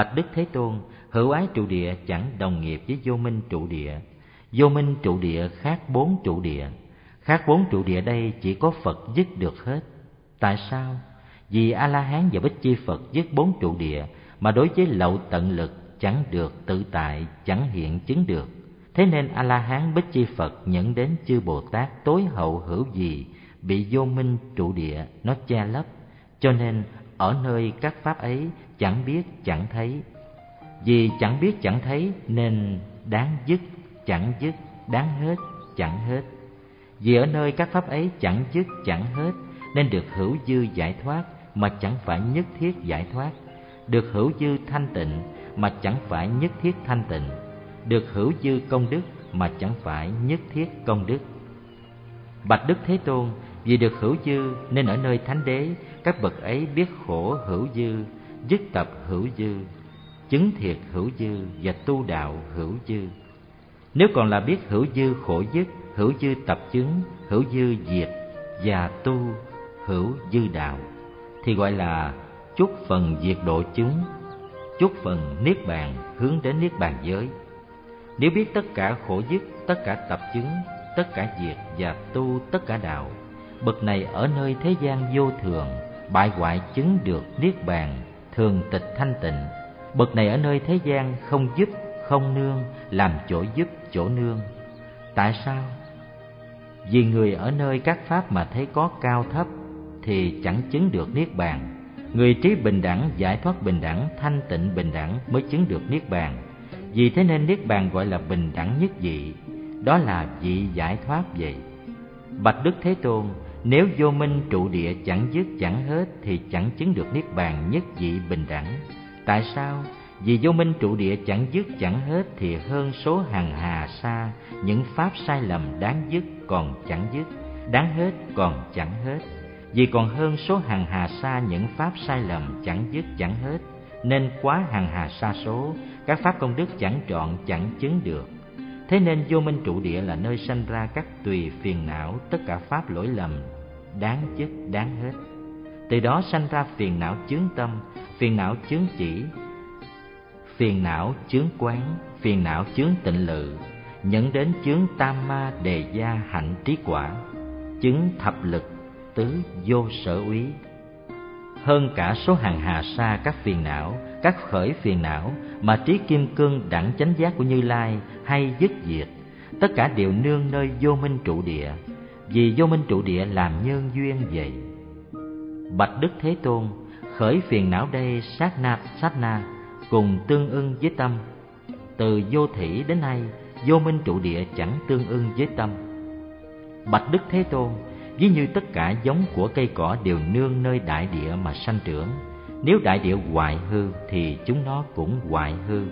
bạch đức thế tôn, hữu ái trụ địa, chẳng đồng nghiệp với vô minh trụ địa. Vô minh trụ địa khác bốn trụ địa. Khác bốn trụ địa đây chỉ có phật dứt được hết. Tại sao? Vì a la hán và bích chi phật dứt bốn trụ địa, mà đối với lậu tận lực chẳng được, tự tại chẳng hiện chứng được. Thế nên a la hán bích chi phật nhận đến chư bồ tát tối hậu hữu gì bị vô minh trụ địa nó che lấp. Cho nên ở nơi các pháp ấy chẳng biết chẳng thấy. Vì chẳng biết chẳng thấy nên đáng dứt chẳng dứt, đáng hết chẳng hết. Vì ở nơi các pháp ấy chẳng dứt chẳng hết nên được hữu dư giải thoát mà chẳng phải nhất thiết giải thoát. Được hữu dư thanh tịnh mà chẳng phải nhất thiết thanh tịnh. Được hữu dư công đức mà chẳng phải nhất thiết công đức. Bạch đức thế tôn vì được hữu dư nên ở nơi thánh đế, các bậc ấy biết khổ hữu dư, dứt tập hữu dư, chứng thiệt hữu dư và tu đạo hữu dư. Nếu còn là biết hữu dư khổ dứt, hữu dư tập chứng, hữu dư diệt và tu hữu dư đạo, thì gọi là chút phần diệt độ chúng chút phần niết bàn hướng đến niết bàn giới. Nếu biết tất cả khổ dứt, tất cả tập chứng, tất cả diệt và tu tất cả đạo bậc này ở nơi thế gian vô thường, bại hoại chứng được niết bàn, thường tịch thanh tịnh. Bậc này ở nơi thế gian không giúp không nương, làm chỗ giúp chỗ nương. Tại sao? Vì người ở nơi các pháp mà thấy có cao thấp, thì chẳng chứng được niết bàn. Người trí bình đẳng, giải thoát bình đẳng, thanh tịnh bình đẳng mới chứng được niết bàn. Vì thế nên niết bàn gọi là bình đẳng nhất vị, đó là vị giải thoát vậy. Bạch đức thế tôn nếu vô minh trụ địa chẳng dứt chẳng hết thì chẳng chứng được niết bàn nhất vị bình đẳng. Tại sao? Vì vô minh trụ địa chẳng dứt chẳng hết thì hơn số hàng hà xa những pháp sai lầm đáng dứt còn chẳng dứt, đáng hết còn chẳng hết. Vì còn hơn số hàng hà xa những pháp sai lầm chẳng dứt chẳng hết, nên quá hàng hà xa số, các pháp công đức chẳng trọn chẳng chứng được thế nên vô minh trụ địa là nơi sanh ra các tùy phiền não, tất cả pháp lỗi lầm, đáng chết, đáng hết. Từ đó sanh ra phiền não chướng tâm, phiền não chướng chỉ, phiền não chướng quán, phiền não chướng tịnh lự dẫn đến chướng tam ma đề gia hạnh trí quả, chứng thập lực, tứ vô sở úy. Hơn cả số hàng hà sa các phiền não, các khởi phiền não mà trí kim cương đẳng chánh giác của như lai hay dứt diệt. Tất cả đều nương nơi vô minh trụ địa, vì vô minh trụ địa làm nhân duyên vậy. Bạch đức thế tôn khởi phiền não đây sát na sát na, cùng tương ưng với tâm. Từ vô thủy đến nay, vô minh trụ địa chẳng tương ưng với tâm. Bạch đức thế tôn, ví như tất cả giống của cây cỏ đều nương nơi đại địa mà sanh trưởng nếu đại địa hoại hư thì chúng nó cũng hoại hư.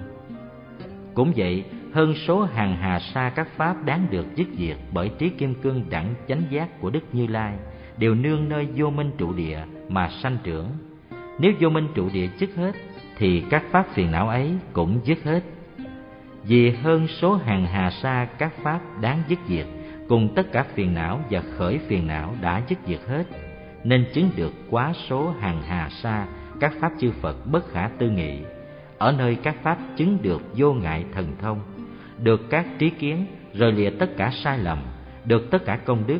Cũng vậy, hơn số hàng hà sa các pháp đáng được dứt diệt bởi trí kim cương đẳng chánh giác của đức như lai đều nương nơi vô minh trụ địa mà sanh trưởng. Nếu vô minh trụ địa dứt hết, thì các pháp phiền não ấy cũng dứt hết. Vì hơn số hàng hà sa các pháp đáng dứt diệt, cùng tất cả phiền não và khởi phiền não đã dứt diệt hết, nên chứng được quá số hàng hà sa các pháp chư Phật bất khả tư nghị. Ở nơi các pháp chứng được vô ngại thần thông, được các trí kiến rời lìa tất cả sai lầm, được tất cả công đức,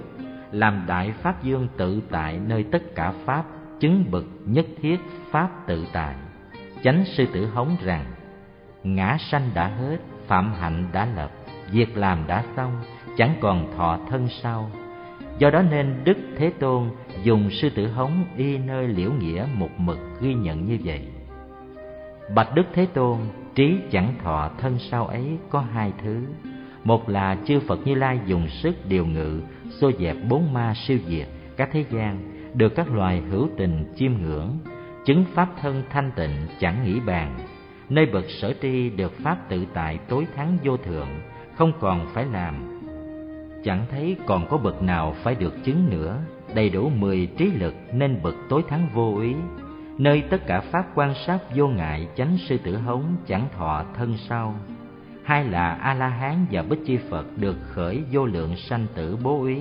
làm đại pháp dương tự tại nơi tất cả pháp chứng bậc nhất thiết pháp tự tại. Chánh sư tử hống rằng, ngã sanh đã hết, phạm hạnh đã lập, việc làm đã xong, chẳng còn thọ thân sau do đó nên đức thế tôn dùng sư tử hống y nơi liễu nghĩa một mực ghi nhận như vậy. Bạch đức thế tôn trí chẳng thọ thân sau ấy có hai thứ. Một là chư phật như lai dùng sức điều ngự, xô dẹp bốn ma siêu diệt các thế gian, được các loài hữu tình chiêm ngưỡng, chứng pháp thân thanh tịnh chẳng nghĩ bàn. Nơi bậc sở tri được pháp tự tại tối thắng vô thượng, không còn phải làm chẳng thấy còn có bậc nào phải được chứng nữa. Đầy đủ mười trí lực nên bậc tối thắng vô ý. Nơi tất cả pháp quan sát vô ngại chánh sư tử hống chẳng thọ thân sau. Hai là a la hán và bích chi phật được khởi vô lượng sanh tử bố ý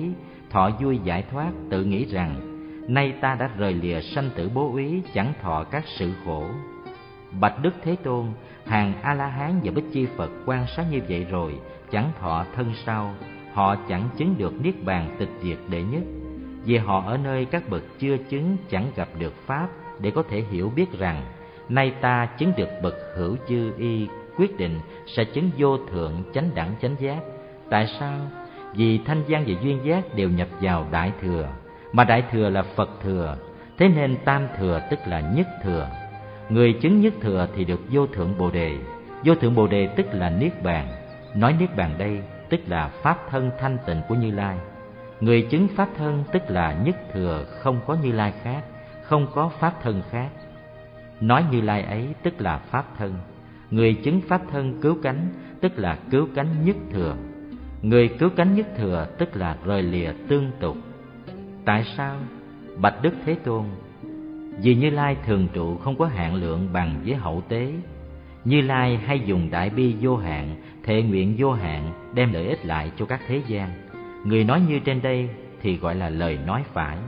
thọ vui giải thoát tự nghĩ rằng nay ta đã rời lìa sanh tử bố ý chẳng thọ các sự khổ. Bạch Đức Thế Tôn, hàng A-la-hán và Bích Chi Phật quan sát như vậy rồi, chẳng thọ thân sau, họ chẳng chứng được Niết Bàn tịch diệt đệ nhất. Vì họ ở nơi các bậc chưa chứng chẳng gặp được Pháp để có thể hiểu biết rằng, nay ta chứng được bậc hữu chư y quyết định sẽ chứng vô thượng chánh đẳng chánh giác. Tại sao? Vì thanh văn và duyên giác đều nhập vào Đại Thừa, mà Đại Thừa là Phật Thừa, thế nên Tam Thừa tức là Nhất Thừa. Người chứng Nhất Thừa thì được vô thượng Bồ Đề, vô thượng Bồ Đề tức là Niết Bàn. Nói Niết Bàn đây tức là Pháp thân thanh tịnh của Như Lai. Người chứng Pháp thân tức là Nhất Thừa không có Như Lai khác, không có Pháp thân khác. Nói Như Lai ấy tức là Pháp thân. Người chứng Pháp thân cứu cánh tức là cứu cánh Nhất Thừa Người cứu cánh nhất thừa tức là rời lìa tương tục. Tại sao? Bạch Đức Thế Tôn Vì Như Lai thường trụ không có hạn lượng bằng với hậu tế. Như Lai hay dùng đại bi vô hạn, thệ nguyện vô hạn đem lợi ích lại cho các thế gian. Người nói như trên đây thì gọi là lời nói phải.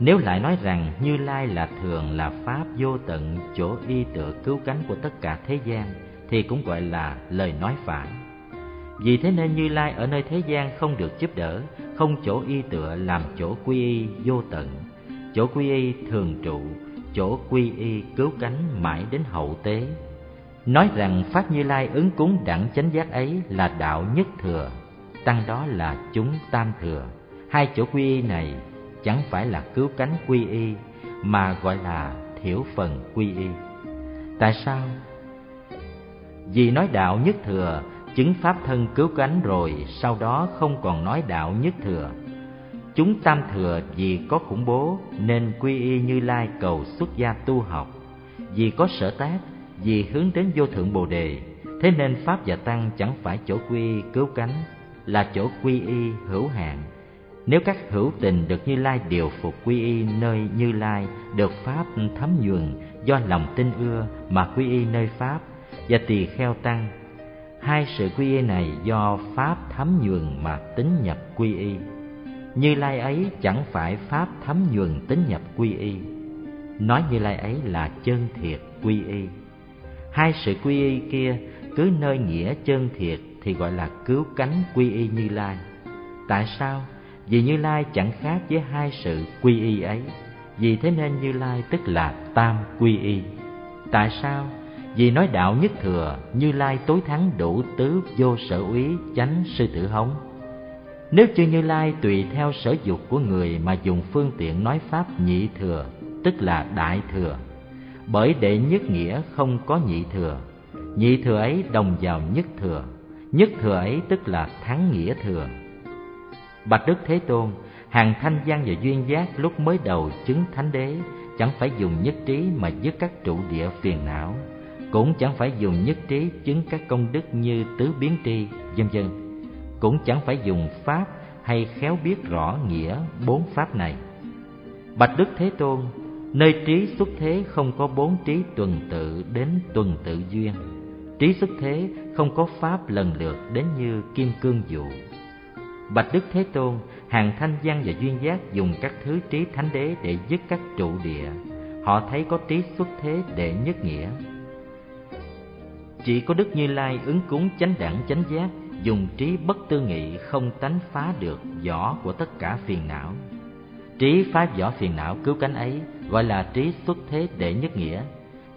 Nếu lại nói rằng Như Lai là thường là Pháp vô tận chỗ y tựa cứu cánh của tất cả thế gian thì cũng gọi là lời nói phải. Vì thế nên Như Lai ở nơi thế gian không được giúp đỡ, không chỗ y tựa làm chỗ quy y vô tận, chỗ quy y thường trụ, chỗ quy y cứu cánh mãi đến hậu tế. Nói rằng Pháp Như Lai ứng cúng đẳng chánh giác ấy là đạo nhất thừa, tăng đó là chúng tam thừa. Hai chỗ quy y này chẳng phải là cứu cánh quy y, mà gọi là thiểu phần quy y. Tại sao? Vì nói đạo nhất thừa chứng pháp thân cứu cánh rồi sau đó không còn nói đạo nhất thừa chúng tam thừa vì có khủng bố nên quy y như lai cầu xuất gia tu học vì có sở tác vì hướng đến vô thượng bồ đề, thế nên pháp và tăng chẳng phải chỗ quy cứu cánh, là chỗ quy y hữu hạn nếu các hữu tình được như lai điều phục quy y nơi như lai, được pháp thấm nhuần do lòng tin ưa mà quy y nơi pháp, và tỳ kheo tăng, Hai sự quy y này do Pháp thấm nhuần mà tính nhập quy y. Như Lai ấy chẳng phải Pháp thấm nhuần tính nhập quy y. Nói Như Lai ấy là chân thiệt quy y. Hai sự quy y kia cứ nơi nghĩa chân thiệt thì gọi là cứu cánh quy y Như Lai. Tại sao? Vì Như Lai chẳng khác với hai sự quy y ấy. Vì thế nên Như Lai tức là tam quy y. Tại sao? Vì nói đạo nhất thừa, Như Lai tối thắng đủ tứ vô sở úy chánh sư tử hống. Nếu chư Như Lai tùy theo sở dục của người mà dùng phương tiện nói pháp nhị thừa, tức là đại thừa. Bởi đệ nhất nghĩa không có nhị thừa, nhị thừa ấy đồng vào nhất thừa, nhất thừa ấy tức là thắng nghĩa thừa. Bạch Đức Thế Tôn, hàng thanh văn và duyên giác lúc mới đầu chứng thánh đế chẳng phải dùng nhất trí mà dứt các trụ địa phiền não cũng chẳng phải dùng nhất trí chứng các công đức như tứ biến tri, vân vân. Cũng chẳng phải dùng pháp hay khéo biết rõ nghĩa bốn pháp này. Bạch Đức Thế Tôn, nơi trí xuất thế không có bốn trí tuần tự đến tuần tự duyên. Trí xuất thế không có pháp lần lượt đến như kim cương dụ. Bạch Đức Thế Tôn, hàng thanh văn và duyên giác dùng các thứ trí thánh đế để dứt các trụ địa. Họ thấy có trí xuất thế để nhất nghĩa, chỉ có Đức Như Lai ứng cúng chánh đẳng chánh giác, dùng trí bất tư nghị không tánh phá được vỏ của tất cả phiền não. Trí phá vỏ phiền não cứu cánh ấy gọi là trí xuất thế đệ nhất nghĩa,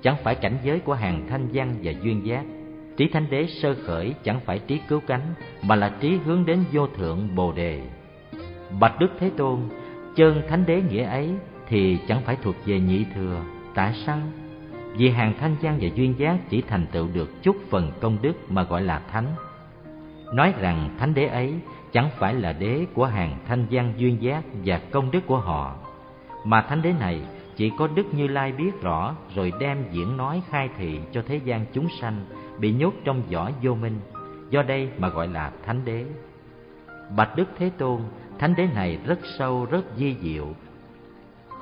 chẳng phải cảnh giới của hàng thanh văn và duyên giác. Trí thánh đế sơ khởi chẳng phải trí cứu cánh, mà là trí hướng đến vô thượng bồ đề. Bạch Đức Thế Tôn, chân thánh đế nghĩa ấy thì chẳng phải thuộc về nhị thừa, tại sao? Vì hàng thanh văn và duyên giác chỉ thành tựu được chút phần công đức mà gọi là thánh. Nói rằng thánh đế ấy chẳng phải là đế của hàng thanh văn duyên giác và công đức của họ, mà thánh đế này chỉ có Đức Như Lai biết rõ rồi đem diễn nói khai thị cho thế gian chúng sanh bị nhốt trong vỏ vô minh, do đây mà gọi là thánh đế. Bạch Đức Thế Tôn, thánh đế này rất sâu rất di diệu,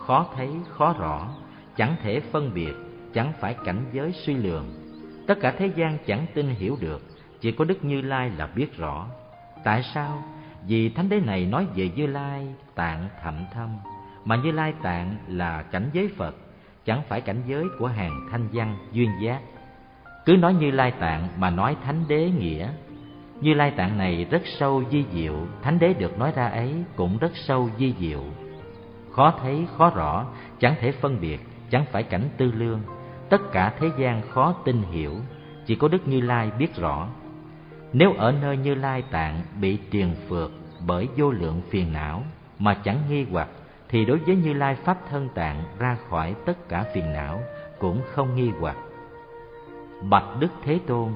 khó thấy khó rõ, chẳng thể phân biệt chẳng phải cảnh giới suy lường. Tất cả thế gian chẳng tin hiểu được, chỉ có Đức Như Lai là biết rõ. Tại sao? Vì Thánh Đế này nói về Như Lai tạng thậm thâm, mà Như Lai tạng là cảnh giới Phật, chẳng phải cảnh giới của hàng thanh văn duyên giác. Cứ nói như lai tạng mà nói thánh đế nghĩa. Như lai tạng này rất sâu di diệu thánh đế được nói ra ấy cũng rất sâu di diệu. Khó thấy khó rõ chẳng thể phân biệt chẳng phải cảnh tư lương. Tất cả thế gian khó tin hiểu chỉ có đức như lai biết rõ. Nếu ở nơi như lai tạng bị triền phượt bởi vô lượng phiền não mà chẳng nghi hoặc thì đối với như lai pháp thân tạng ra khỏi tất cả phiền não cũng không nghi hoặc. Bạch đức thế tôn,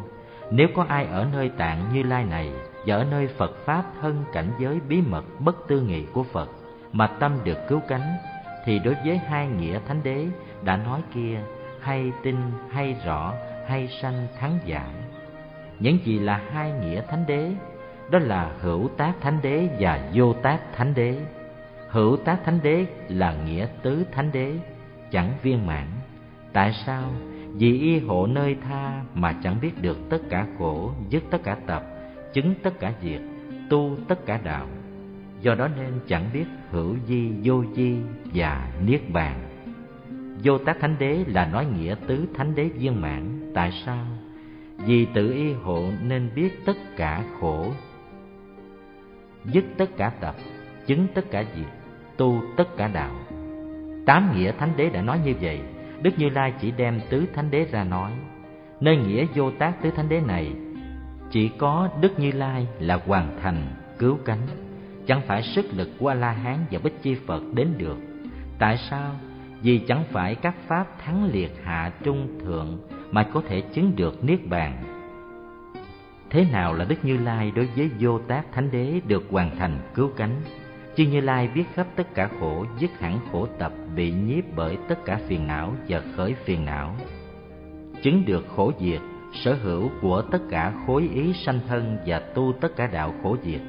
nếu có ai ở nơi tạng như lai này và ở nơi phật pháp thân cảnh giới bí mật bất tư nghị của phật mà tâm được cứu cánh, thì đối với hai nghĩa thánh đế đã nói kia, hay tin, hay rõ, hay sanh, thắng giải những gì là hai nghĩa thánh đế, đó là hữu tác thánh đế và vô tác thánh đế hữu tác thánh đế là nghĩa tứ thánh đế, chẳng viên mãn. Tại sao? Vì y hộ nơi tha mà chẳng biết được tất cả khổ, dứt tất cả tập, chứng tất cả diệt, tu tất cả đạo. Do đó nên chẳng biết hữu di, vô di và niết bàn. Vô tác thánh đế là nói nghĩa tứ thánh đế viên mãn. Tại sao? Vì tự y hộ nên biết tất cả khổ, dứt tất cả tập, chứng tất cả diệt tu tất cả đạo. Tám nghĩa thánh đế đã nói như vậy, đức như lai chỉ đem tứ thánh đế ra nói. Nơi nghĩa vô tác tứ thánh đế này, chỉ có đức như lai là hoàn thành cứu cánh. Chẳng phải sức lực của a la hán và bích chi phật đến được. Tại sao? Vì chẳng phải các pháp thắng liệt hạ trung thượng mà có thể chứng được niết bàn. Thế nào là đức như lai đối với vô tác thánh đế được hoàn thành cứu cánh? Chư như lai biết khắp tất cả khổ, dứt hẳn khổ tập, bị nhiếp bởi tất cả phiền não và khởi phiền não. Chứng được khổ diệt, sở hữu của tất cả khối ý sanh thân và tu tất cả đạo khổ diệt.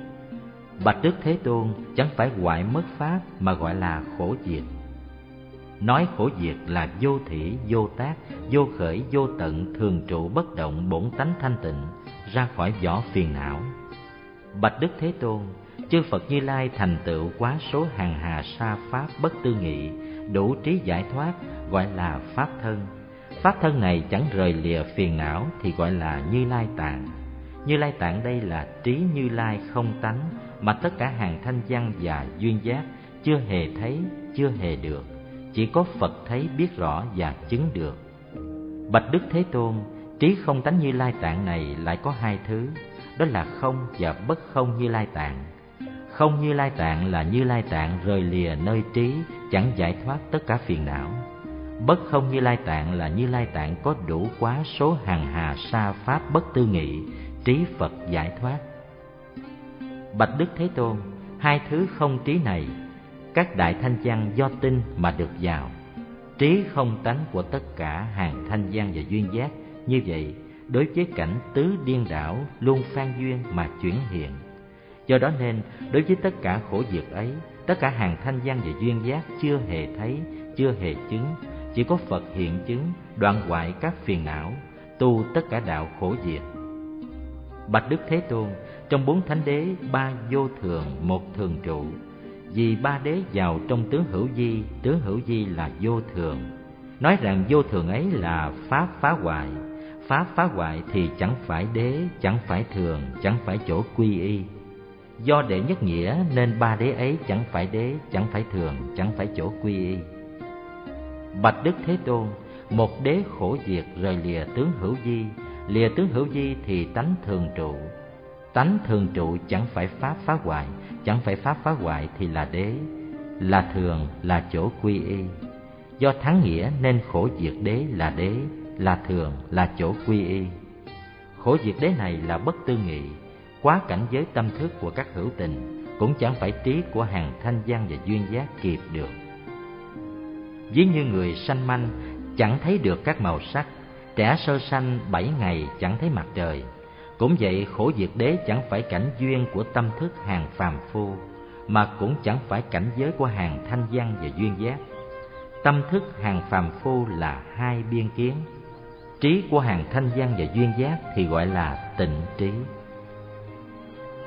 Bạch đức thế tôn chẳng phải hoại mất pháp mà gọi là khổ diệt. Nói khổ diệt là vô thỉ, vô tác, vô khởi, vô tận, thường trụ bất động, bổn tánh thanh tịnh, ra khỏi vỏ phiền não. Bạch đức thế tôn chư phật như lai thành tựu quá số hàng hà sa pháp bất tư nghị, đủ trí giải thoát, gọi là pháp thân. Pháp thân này chẳng rời lìa phiền não thì gọi là như lai tạng. Như lai tạng đây là trí như lai không tánh mà tất cả hàng thanh văn và duyên giác chưa hề thấy, chưa hề được. Chỉ có phật thấy biết rõ và chứng được. Bạch đức thế tôn, trí không tánh như lai tạng này lại có hai thứ, đó là không và bất không như lai tạng không như lai tạng là như lai tạng rời lìa nơi trí, chẳng giải thoát tất cả phiền não. Bất không như lai tạng là như lai tạng có đủ quá số hàng hà sa pháp bất tư nghị, trí phật giải thoát. Bạch đức thế tôn, hai thứ không trí này, các đại thanh văn do tin mà được vào. Trí không tánh của tất cả hàng thanh văn và duyên giác, như vậy, đối với cảnh tứ điên đảo luôn phan duyên mà chuyển hiện do đó nên, đối với tất cả khổ diệt ấy, tất cả hàng thanh văn và duyên giác chưa hề thấy, chưa hề chứng. Chỉ có phật hiện chứng, đoạn hoại các phiền não, tu tất cả đạo khổ diệt bạch đức thế tôn, trong bốn thánh đế, ba vô thường, một thường trụ. Vì ba đế vào trong tướng hữu di tướng hữu di là vô thường. Nói rằng vô thường ấy là pháp phá hoại. Pháp phá hoại thì chẳng phải đế, chẳng phải thường, chẳng phải chỗ quy y do đệ nhất nghĩa nên ba đế ấy chẳng phải đế, chẳng phải thường, chẳng phải chỗ quy y. Bạch đức thế tôn, một đế khổ diệt rời lìa tướng hữu di, lìa tướng hữu di thì tánh thường trụ. Tánh thường trụ chẳng phải pháp phá hoại, chẳng phải pháp phá hoại thì là đế, là thường, là chỗ quy y. Do thắng nghĩa nên khổ diệt đế là đế, là thường, là chỗ quy y. Khổ diệt đế này là bất tư nghị quá cảnh giới tâm thức của các hữu tình, cũng chẳng phải trí của hàng thanh văn và duyên giác kịp được. Ví như người sanh manh, chẳng thấy được các màu sắc, trẻ sơ sanh bảy ngày chẳng thấy mặt trời. Cũng vậy, khổ diệt đế chẳng phải cảnh duyên của tâm thức hàng phàm phu, mà cũng chẳng phải cảnh giới của hàng thanh văn và duyên giác. Tâm thức hàng phàm phu là hai biên kiến, trí của hàng thanh văn và duyên giác thì gọi là tịnh trí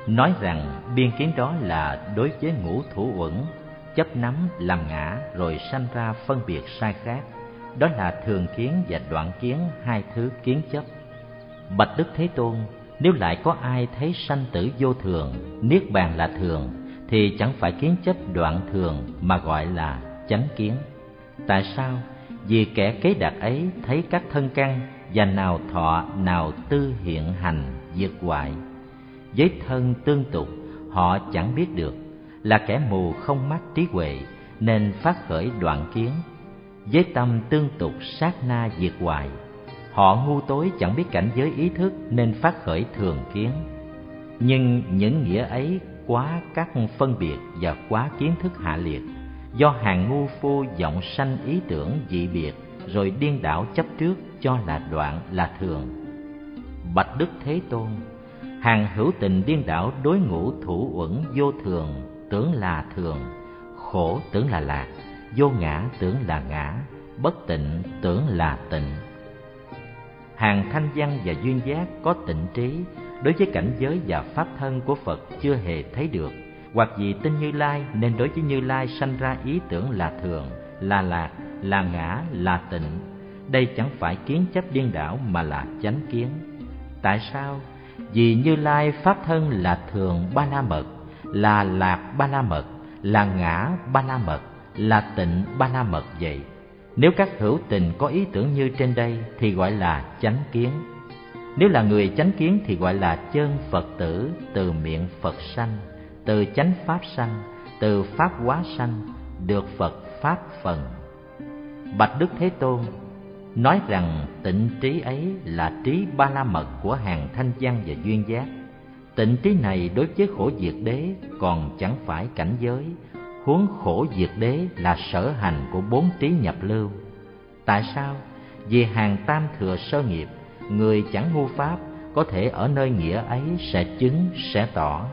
nói rằng biên kiến đó là đối với ngũ thủ uẩn, chấp nắm, làm ngã, rồi sanh ra phân biệt sai khác. Đó là thường kiến và đoạn kiến, hai thứ kiến chấp. Bạch đức thế tôn, nếu lại có ai thấy sanh tử vô thường, niết bàn là thường, thì chẳng phải kiến chấp đoạn thường mà gọi là chánh kiến. Tại sao? Vì kẻ kế đạt ấy thấy các thân căn và nào thọ, nào tư hiện hành, diệt hoại với thân tương tục, họ chẳng biết được, là kẻ mù không mắt trí huệ nên phát khởi đoạn kiến. Với tâm tương tục sát na diệt hoại, họ ngu tối chẳng biết cảnh giới ý thức nên phát khởi thường kiến. Nhưng những nghĩa ấy quá các phân biệt và quá kiến thức hạ liệt, do hàng ngu phu vọng sanh ý tưởng dị biệt rồi điên đảo chấp trước cho là đoạn là thường. Bạch đức thế tôn hàng hữu tình điên đảo đối ngũ thủ uẩn vô thường, tưởng là thường. Khổ tưởng là lạc, vô ngã tưởng là ngã. Bất tịnh tưởng là tịnh. Hàng thanh văn và duyên giác có tịnh trí, đối với cảnh giới và pháp thân của phật chưa hề thấy được. Hoặc vì tin như lai nên đối với như lai sanh ra ý tưởng là thường, là lạc, là ngã, là tịnh. Đây chẳng phải kiến chấp điên đảo mà là chánh kiến. Tại sao? Vì như lai pháp thân là thường ba la mật, là lạc ba la mật, là ngã ba la mật, là tịnh ba la mật vậy. Nếu các hữu tình có ý tưởng như trên đây thì gọi là chánh kiến. Nếu là người chánh kiến thì gọi là chân phật tử từ miệng phật sanh, từ chánh pháp sanh, từ pháp hóa sanh, được phật pháp phần. Bạch đức thế tôn nói rằng tịnh trí ấy là trí ba la mật của hàng thanh văn và duyên giác. Tịnh trí này đối với khổ diệt đế còn chẳng phải cảnh giới. Huống khổ diệt đế là sở hành của bốn trí nhập lưu. Tại sao? Vì hàng tam thừa sơ nghiệp, người chẳng ngu pháp, có thể ở nơi nghĩa ấy sẽ chứng, sẽ tỏ.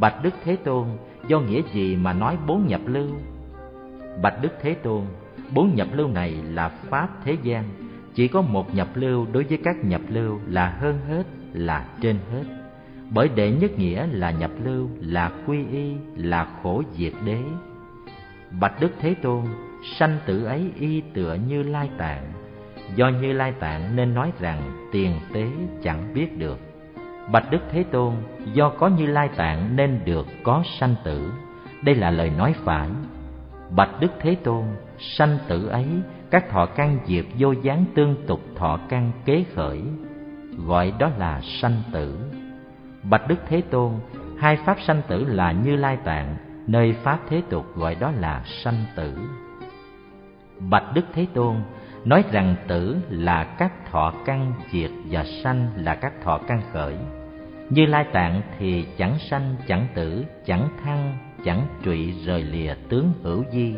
Bạch đức thế tôn, do nghĩa gì mà nói bốn nhập lưu? Bạch đức thế tôn bốn nhập lưu này là pháp thế gian. Chỉ có một nhập lưu đối với các nhập lưu là hơn hết, là trên hết. Bởi đệ nhất nghĩa là nhập lưu, là quy y, là khổ diệt đế. Bạch đức thế tôn, sanh tử ấy y tựa như lai tạng. Do như lai tạng nên nói rằng tiền tế chẳng biết được. Bạch đức thế tôn, do có như lai tạng nên được có sanh tử. Đây là lời nói phải bạch đức thế tôn, sanh tử ấy, các thọ căn diệt vô gián tương tục thọ căn kế khởi. Gọi đó là sanh tử. Bạch đức thế tôn, hai pháp sanh tử là như lai tạng, nơi pháp thế tục gọi đó là sanh tử. Bạch đức thế tôn nói rằng tử là các thọ căn diệt và sanh là các thọ căn khởi. Như lai tạng thì chẳng sanh, chẳng tử, chẳng thăng chẳng trụy rời lìa tướng hữu di.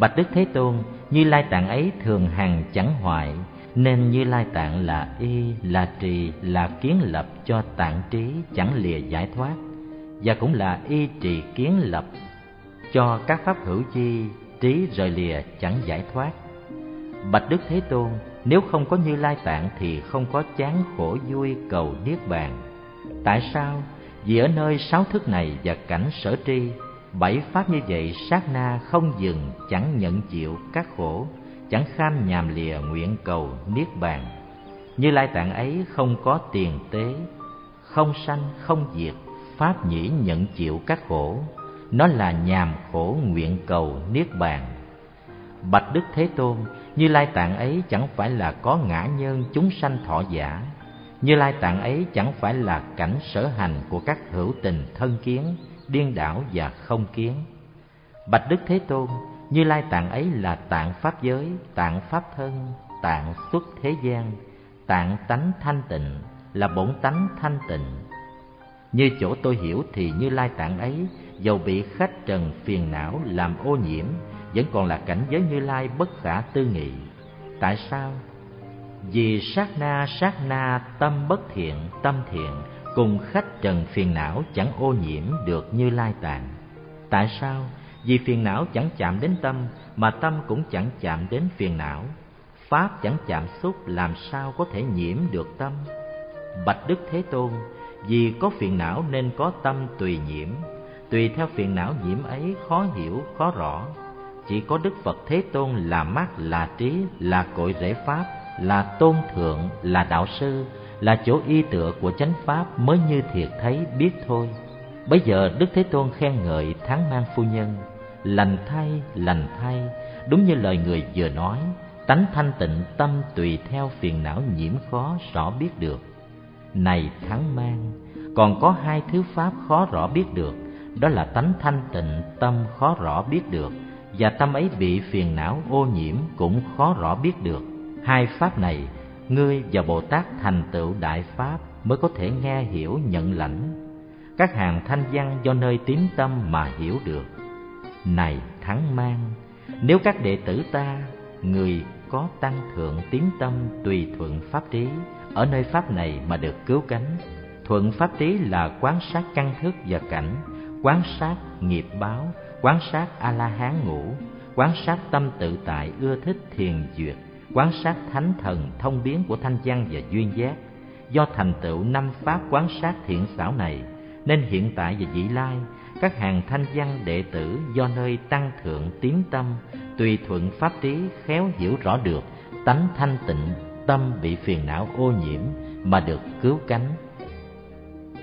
Bạch đức thế tôn, như lai tạng ấy thường hằng chẳng hoại, nên như lai tạng là y, là trì, là kiến lập cho tạng trí chẳng lìa giải thoát, và cũng là y trì kiến lập cho các pháp hữu chi trí rời lìa chẳng giải thoát. Bạch đức thế tôn, nếu không có như lai tạng thì không có chán khổ vui cầu niết bàn. Tại sao? Vì ở nơi sáu thức này và cảnh sở tri, bảy pháp như vậy sát na không dừng, chẳng nhận chịu các khổ, chẳng kham nhàm lìa nguyện cầu niết bàn. Như lai tạng ấy không có tiền tế, không sanh, không diệt, pháp nhĩ nhận chịu các khổ. Nó là nhàm khổ nguyện cầu niết bàn. Bạch đức thế tôn, như lai tạng ấy chẳng phải là có ngã nhân chúng sanh thọ giả như lai tạng ấy chẳng phải là cảnh sở hành của các hữu tình thân kiến, điên đảo và không kiến. Bạch đức thế tôn, như lai tạng ấy là tạng pháp giới, tạng pháp thân, tạng xuất thế gian, tạng tánh thanh tịnh, là bổn tánh thanh tịnh. Như chỗ tôi hiểu thì như lai tạng ấy dầu bị khách trần phiền não làm ô nhiễm, vẫn còn là cảnh giới như lai bất khả tư nghị. Tại sao? Vì sát na sát na tâm bất thiện tâm thiện cùng khách trần phiền não chẳng ô nhiễm được như lai tạng tại sao? Vì phiền não chẳng chạm đến tâm mà tâm cũng chẳng chạm đến phiền não. Pháp chẳng chạm xúc làm sao có thể nhiễm được tâm? Bạch đức thế tôn vì có phiền não nên có tâm tùy nhiễm. Tùy theo phiền não nhiễm ấy khó hiểu khó rõ. Chỉ có Đức Phật Thế Tôn là mắt, là trí, là cội rễ Pháp, là tôn thượng, là đạo sư, là chỗ y tựa của chánh Pháp mới như thiệt thấy biết thôi. Bây giờ Đức Thế Tôn khen ngợi tháng mang phu nhân, lành thay, lành thay, đúng như lời người vừa nói, tánh thanh tịnh tâm tùy theo phiền não nhiễm khó rõ biết được. Này tháng mang, còn có hai thứ pháp khó rõ biết được, đó là tánh thanh tịnh tâm khó rõ biết được và tâm ấy bị phiền não ô nhiễm cũng khó rõ biết được. Hai pháp này, ngươi và Bồ Tát thành tựu đại pháp mới có thể nghe hiểu nhận lãnh. Các hàng thanh văn do nơi tín tâm mà hiểu được. Này thắng mang, nếu các đệ tử ta, người có tăng thượng tín tâm tùy thuận pháp trí, ở nơi pháp này mà được cứu cánh. Thuận pháp trí là quán sát căn thức và cảnh, quán sát nghiệp báo, quán sát a la hán ngủ, quán sát tâm tự tại ưa thích thiền duyệt, quán sát thánh thần thông biến của thanh văn và duyên giác. Do thành tựu năm pháp quán sát thiện xảo này, nên hiện tại và vị lai, các hàng thanh văn đệ tử do nơi tăng thượng tiến tâm, tùy thuận pháp trí khéo hiểu rõ được tánh thanh tịnh, tâm bị phiền não ô nhiễm mà được cứu cánh.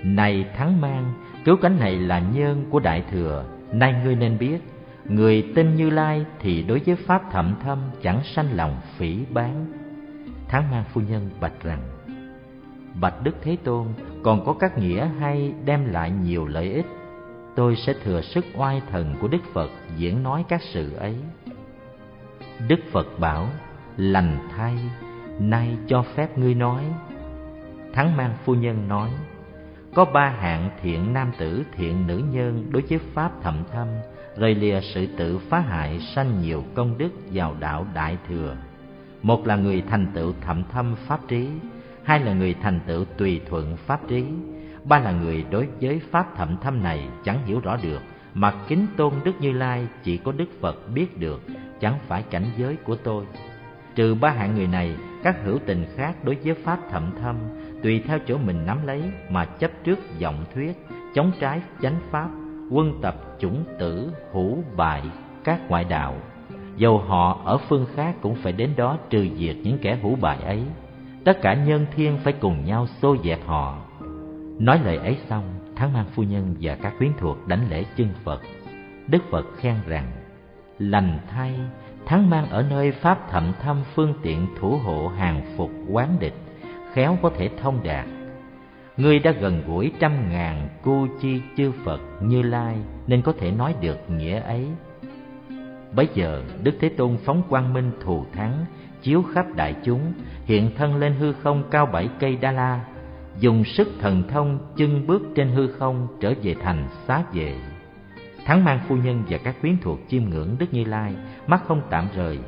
Này thắng mang, cứu cánh này là nhân của đại thừa, nay ngươi nên biết, người tin Như Lai thì đối với pháp thậm thâm chẳng sanh lòng phỉ bán. Thắng mang phu nhân bạch rằng: Bạch Đức Thế Tôn, còn có các nghĩa hay đem lại nhiều lợi ích. Tôi sẽ thừa sức oai thần của Đức Phật diễn nói các sự ấy. Đức Phật bảo, lành thay, nay cho phép ngươi nói. Thắng mang phu nhân nói, có ba hạng thiện nam tử thiện nữ nhân đối với pháp thậm thâm rời lìa sự tự phá hại sanh nhiều công đức vào đạo đại thừa. Một là người thành tựu thậm thâm pháp trí, hai là người thành tựu tùy thuận pháp trí, ba là người đối với pháp thậm thâm này chẳng hiểu rõ được, mà kính tôn đức như lai chỉ có đức phật biết được, chẳng phải cảnh giới của tôi. Trừ ba hạng người này, các hữu tình khác đối với pháp thậm thâm, tùy theo chỗ mình nắm lấy mà chấp trước vọng thuyết, chống trái chánh pháp quân tập chủng tử hữu bại, các ngoại đạo. Dầu họ ở phương khác cũng phải đến đó trừ diệt những kẻ hữu bại ấy. Tất cả nhân thiên phải cùng nhau xô dẹp họ. Nói lời ấy xong, thắng mang phu nhân và các quyến thuộc đánh lễ chân phật. Đức phật khen rằng, lành thay, thắng mang ở nơi pháp thậm thâm phương tiện thủ hộ hàng phục quán địch, khéo có thể thông đạt ngươi đã gần gũi trăm ngàn cu chi chư phật như lai, nên có thể nói được nghĩa ấy. Bấy giờ, đức thế tôn phóng quang minh thù thắng, chiếu khắp đại chúng, hiện thân lên hư không cao bảy cây đa la, dùng sức thần thông chân bước trên hư không trở về thành xá vệ. Thắng mang phu nhân và các quyến thuộc chiêm ngưỡng đức như lai, mắt không tạm rời,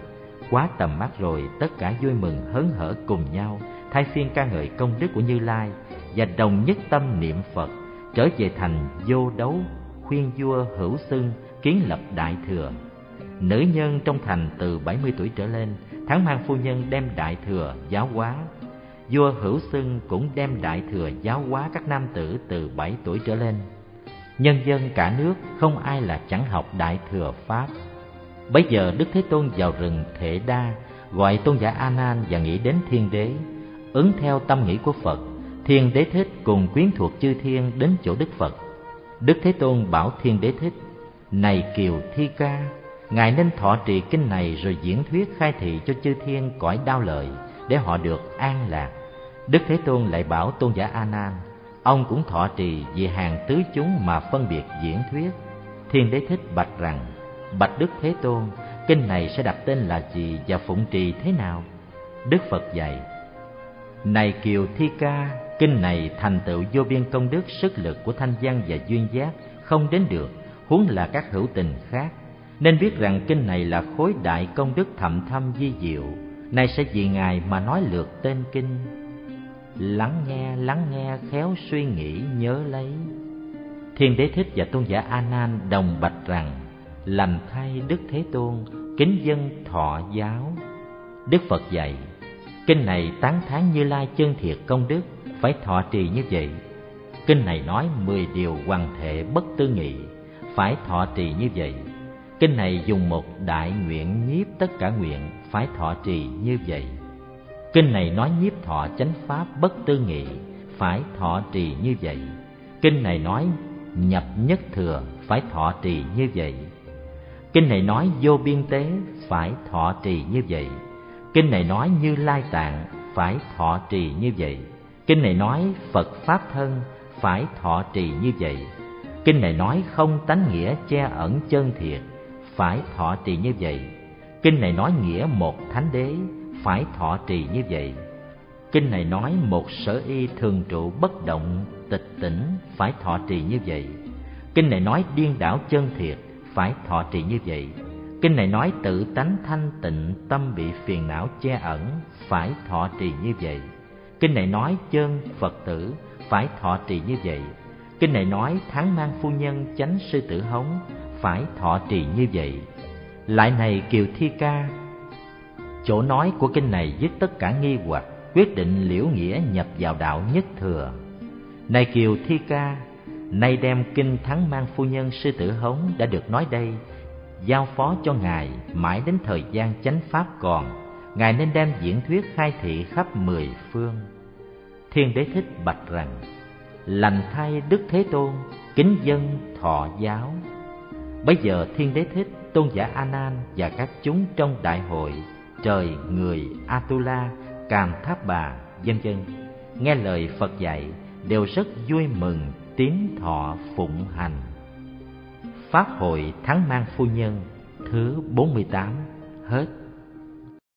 quá tầm mắt rồi tất cả vui mừng hớn hở cùng nhau, thay phiên ca ngợi công đức của Như Lai và đồng nhất tâm niệm Phật trở về thành vô đấu khuyên vua hữu xưng kiến lập đại thừa. Nữ nhân trong thành từ 70 tuổi trở lên thắng mang phu nhân đem đại thừa giáo hóa. Vua hữu xưng cũng đem đại thừa giáo hóa các nam tử từ 7 tuổi trở lên. Nhân dân cả nước không ai là chẳng học đại thừa pháp. Bấy giờ đức thế tôn vào rừng thể đa gọi tôn giả a nan và nghĩ đến thiên đế ứng theo tâm nghĩ của Phật, Thiên Đế Thích cùng quyến thuộc chư thiên đến chỗ Đức Phật. Đức Thế Tôn bảo Thiên Đế Thích: "Này Kiều Thi Ca, ngài nên thọ trì kinh này rồi diễn thuyết khai thị cho chư thiên cõi đau lợi để họ được an lạc." Đức Thế Tôn lại bảo Tôn giả A Nan: "Ông cũng thọ trì vì hàng tứ chúng mà phân biệt diễn thuyết." Thiên Đế Thích bạch rằng: "Bạch Đức Thế Tôn, kinh này sẽ đặt tên là gì và phụng trì thế nào?" Đức Phật dạy: này Kiều Thi Ca, kinh này thành tựu vô biên công đức sức lực của thanh văn và duyên giác không đến được, huống là các hữu tình khác. Nên biết rằng kinh này là khối đại công đức thậm thâm di diệu, nay sẽ vì Ngài mà nói lượt tên kinh. Lắng nghe, lắng nghe, khéo suy nghĩ, nhớ lấy. Thiên Đế Thích và Tôn giả A Nan đồng bạch rằng: Lành thay Đức Thế Tôn, kính dân thọ giáo. Đức Phật dạy: Kinh này tán thán Như Lai chân thiệt công đức, phải thọ trì như vậy. Kinh này nói mười điều hoàng thể bất tư nghị, phải thọ trì như vậy. Kinh này dùng một đại nguyện nhiếp tất cả nguyện phải thọ trì như vậy. Kinh này nói nhiếp thọ chánh pháp bất tư nghị phải thọ trì như vậy. Kinh này nói nhập nhất thừa phải thọ trì như vậy. Kinh này nói vô biên tế phải thọ trì như vậy. Kinh này nói như lai tạng phải thọ trì như vậy. Kinh này nói Phật Pháp thân phải thọ trì như vậy. Kinh này nói không tánh nghĩa che ẩn chân thiệt, phải thọ trì như vậy. Kinh này nói nghĩa một thánh đế, phải thọ trì như vậy. Kinh này nói một sở y thường trụ bất động, tịch tỉnh, phải thọ trì như vậy. Kinh này nói điên đảo chân thiệt, phải thọ trì như vậy. Kinh này nói tự tánh thanh tịnh, tâm bị phiền não che ẩn, phải thọ trì như vậy. Kinh này nói chân Phật tử phải thọ trì như vậy. Kinh này nói thắng mang phu nhân chánh sư tử hống phải thọ trì như vậy. Lại này Kiều Thi Ca, Chỗ nói của kinh này dứt tất cả nghi hoặc, Quyết định liễu nghĩa nhập vào đạo nhất thừa Này Kiều Thi Ca, Nay đem kinh thắng mang phu nhân sư tử hống đã được nói đây, Giao phó cho Ngài mãi đến thời gian chánh pháp còn Ngài nên đem diễn thuyết khai thị khắp mười phương Thiên đế thích bạch rằng Lành thay Đức Thế Tôn Kính dân thọ giáo Bây giờ Thiên Đế Thích, Tôn giả A Nan và các chúng trong đại hội, trời, người, Atula, Càm Tháp Bà, vân vân, nghe lời Phật dạy đều rất vui mừng tiến thọ phụng hành. Pháp hội thắng mang phu nhân thứ bốn mươi tám hết.